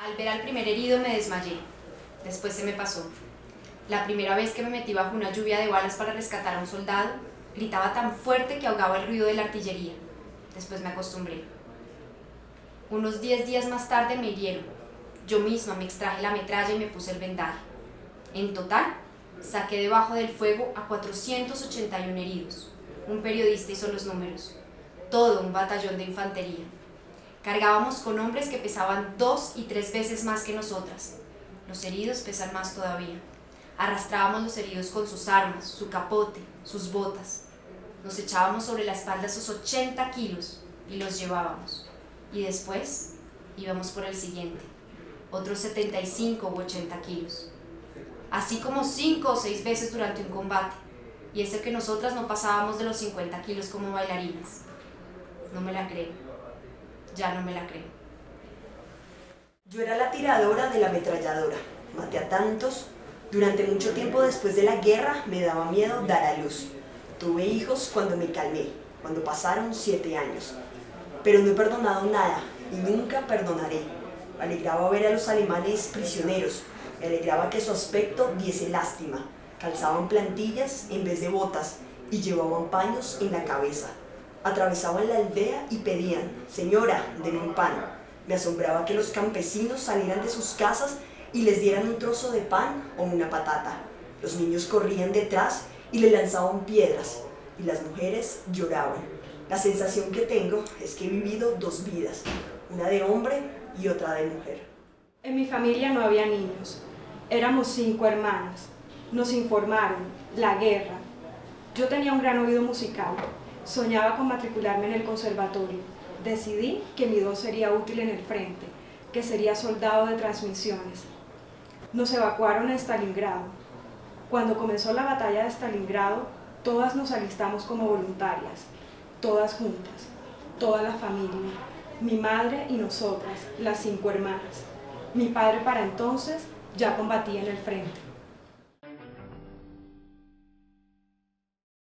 Al ver al primer herido me desmayé. Después se me pasó. La primera vez que me metí bajo una lluvia de balas para rescatar a un soldado, gritaba tan fuerte que ahogaba el ruido de la artillería. Después me acostumbré. Unos diez días más tarde me hirieron. Yo misma me extraje la metralla y me puse el vendaje. En total, saqué debajo del fuego a 481 heridos. Un periodista hizo los números. Todo un batallón de infantería. Cargábamos con hombres que pesaban dos y tres veces más que nosotras. Los heridos pesan más todavía. Arrastrábamos los heridos con sus armas, su capote, sus botas. Nos echábamos sobre la espalda esos 80 kilos y los llevábamos. Y después íbamos por el siguiente, otros 75 u 80 kilos. Así como cinco o seis veces durante un combate. Y es el que nosotras no pasábamos de los 50 kilos como bailarinas. No me la creo ya no me la creo. Yo era la tiradora de la ametralladora. Maté a tantos. Durante mucho tiempo después de la guerra me daba miedo dar a luz. Tuve hijos cuando me calmé, cuando pasaron siete años. Pero no he perdonado nada y nunca perdonaré. Alegraba ver a los alemanes prisioneros. Me alegraba que su aspecto diese lástima. Calzaban plantillas en vez de botas y llevaban paños en la cabeza. Atravesaban la aldea y pedían, señora, denme un pan. Me asombraba que los campesinos salieran de sus casas y les dieran un trozo de pan o una patata. Los niños corrían detrás y le lanzaban piedras y las mujeres lloraban. La sensación que tengo es que he vivido dos vidas, una de hombre y otra de mujer. En mi familia no había niños, éramos cinco hermanas. Nos informaron, la guerra. Yo tenía un gran oído musical Soñaba con matricularme en el conservatorio. Decidí que mi don sería útil en el frente, que sería soldado de transmisiones. Nos evacuaron a Stalingrado. Cuando comenzó la batalla de Stalingrado, todas nos alistamos como voluntarias, todas juntas, toda la familia, mi madre y nosotras, las cinco hermanas. Mi padre para entonces ya combatía en el frente.